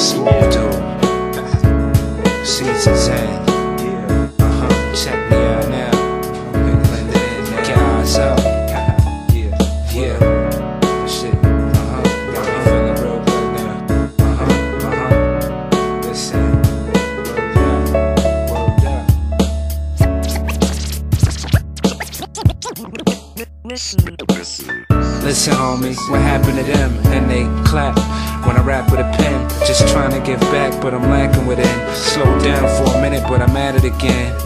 Smooth dude. Seasons in. Uh huh. Check me Listen, homie, what happened to them? And they clap when I rap with a pen. Just trying to give back, but I'm lacking within. Slow down for a minute, but I'm at it again.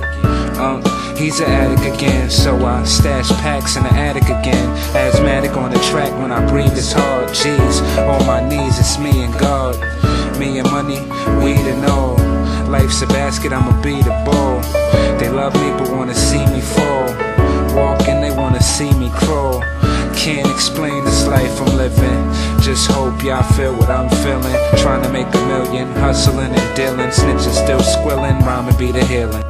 Um, he's an addict again, so I stash packs in the attic again. Asthmatic on the track when I breathe, it's hard. Jeez, on my knees, it's me and God. Me and money, weed and all. Life's a basket, I'ma be the ball. They love me, but wanna see me fall. Life I'm living. Just hope y'all feel what I'm feeling. Trying to make a million, hustling and dealing. Snitches still squilling, rhyming be the healing.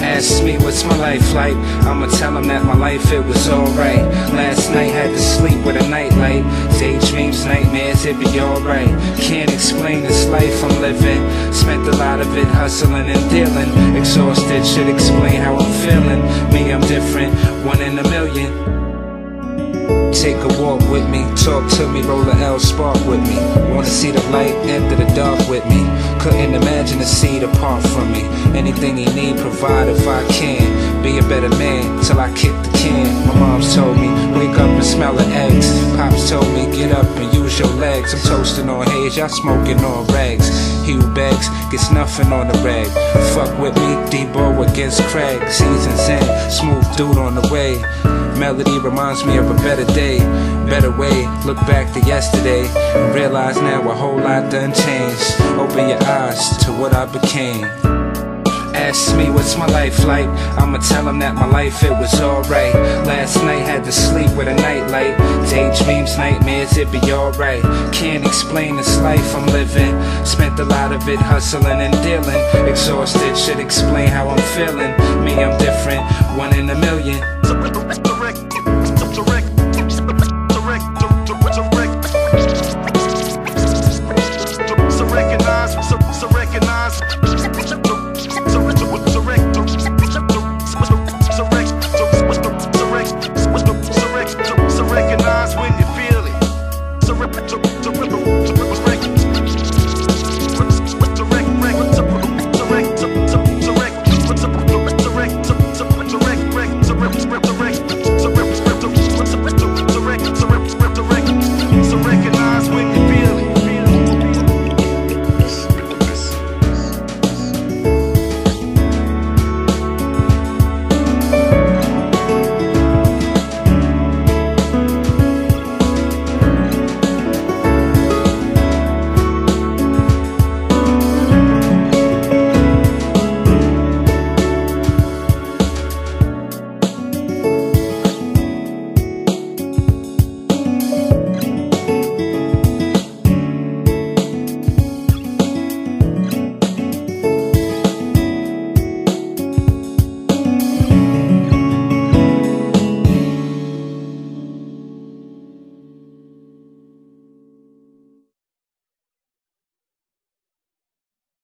Ask me what's my life like. I'ma tell them that my life it was alright. Last night had to sleep with a nightlight. Daydreams, nightmares, it be alright. Can't explain this life I'm living. Spent a lot of it hustling and dealing. Exhausted, should explain how I'm feeling. Me, I'm different, one in a million. Take a walk with me, talk to me, roll a L spark with me. Wanna see the light enter the dark with me. Couldn't imagine a seed apart from me. Anything he need, provide if I can. Be a better man till I kick the can. My mom's told me, wake up and smell the eggs. Pops told me, get up and use your legs. I'm toasting on haze, y'all smoking on rags. He who begs gets nothing on the rag. Fuck with me, Debo against Craig. Seasons in, smooth dude on the way. Melody reminds me of a better day, better way. Look back to yesterday and realize now a whole lot done changed. Open your eyes to what I became. Ask me what's my life like. I'ma tell them that my life it was alright. Last night had to sleep with a nightlight. Daydreams, nightmares, it be alright. Can't explain this life I'm living. Spent a lot of it hustling and dealing. Exhausted, should explain how I'm feeling. Me, I'm different, one in a million. Recognize when